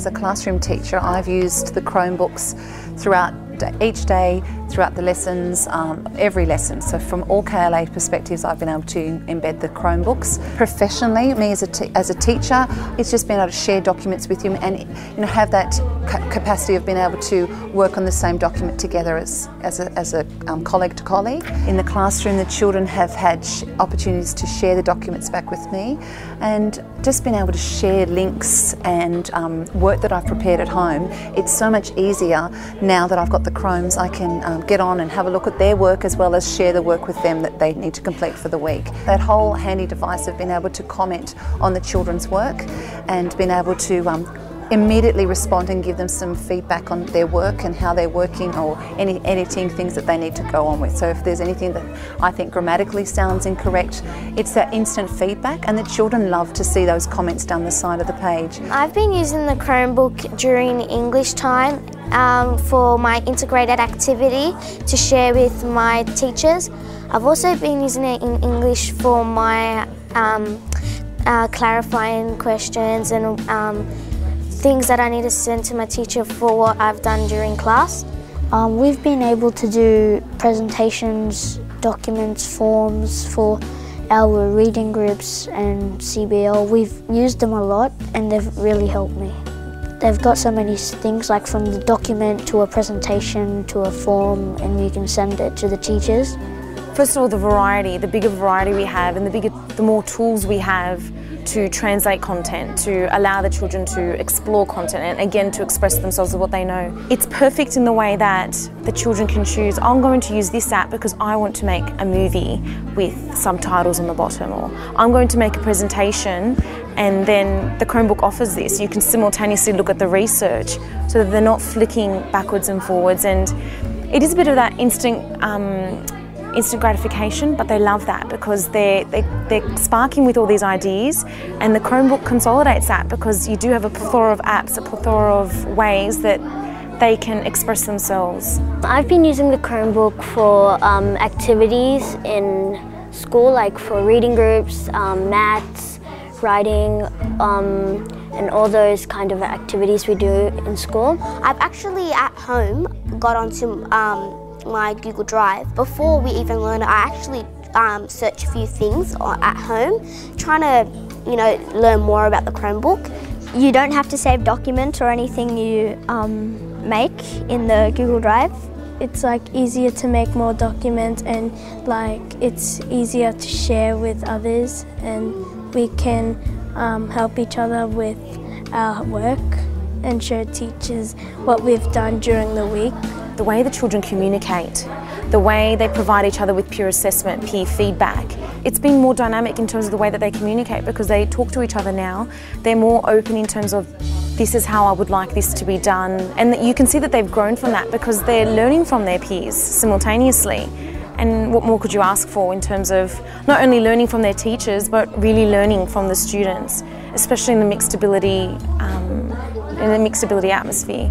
as a classroom teacher, I've used the Chromebooks throughout each day, throughout the lessons, um, every lesson. So from all KLA perspectives, I've been able to embed the Chromebooks. Professionally, me as a, as a teacher, it's just been able to share documents with you and you know have that capacity of being able to work on the same document together as, as a, as a um, colleague to colleague. In the classroom, the children have had opportunities to share the documents back with me and just being able to share links and um, work that I've prepared at home. It's so much easier now that I've got the Chromes. I can um, get on and have a look at their work as well as share the work with them that they need to complete for the week. That whole handy device of being able to comment on the children's work and being able to um, immediately respond and give them some feedback on their work and how they're working or any editing things that they need to go on with. So if there's anything that I think grammatically sounds incorrect, it's that instant feedback and the children love to see those comments down the side of the page. I've been using the Chromebook during English time um, for my integrated activity to share with my teachers. I've also been using it in English for my um, uh, clarifying questions and um, things that I need to send to my teacher for what I've done during class. Um, we've been able to do presentations, documents, forms for our reading groups and CBL. We've used them a lot and they've really helped me. They've got so many things like from the document to a presentation to a form and you can send it to the teachers. First of all, the variety, the bigger variety we have and the bigger, the more tools we have to translate content, to allow the children to explore content and again to express themselves with what they know. It's perfect in the way that the children can choose, I'm going to use this app because I want to make a movie with subtitles on the bottom or I'm going to make a presentation and then the Chromebook offers this. You can simultaneously look at the research so that they're not flicking backwards and forwards and it is a bit of that instant um, instant gratification, but they love that because they're, they, they're sparking with all these ideas and the Chromebook consolidates that because you do have a plethora of apps, a plethora of ways that they can express themselves. I've been using the Chromebook for um, activities in school, like for reading groups, um, maths, writing, um, and all those kind of activities we do in school. I've actually at home got onto um, my Google Drive. Before we even learn I actually um, search a few things at home, trying to, you know, learn more about the Chromebook. You don't have to save documents or anything you um, make in the Google Drive. It's like easier to make more documents and like it's easier to share with others and we can um, help each other with our work and show teachers what we've done during the week the way the children communicate, the way they provide each other with peer assessment, peer feedback. It's been more dynamic in terms of the way that they communicate because they talk to each other now. They're more open in terms of this is how I would like this to be done. And you can see that they've grown from that because they're learning from their peers simultaneously. And what more could you ask for in terms of not only learning from their teachers, but really learning from the students, especially in the mixed ability, um, in the mixed ability atmosphere.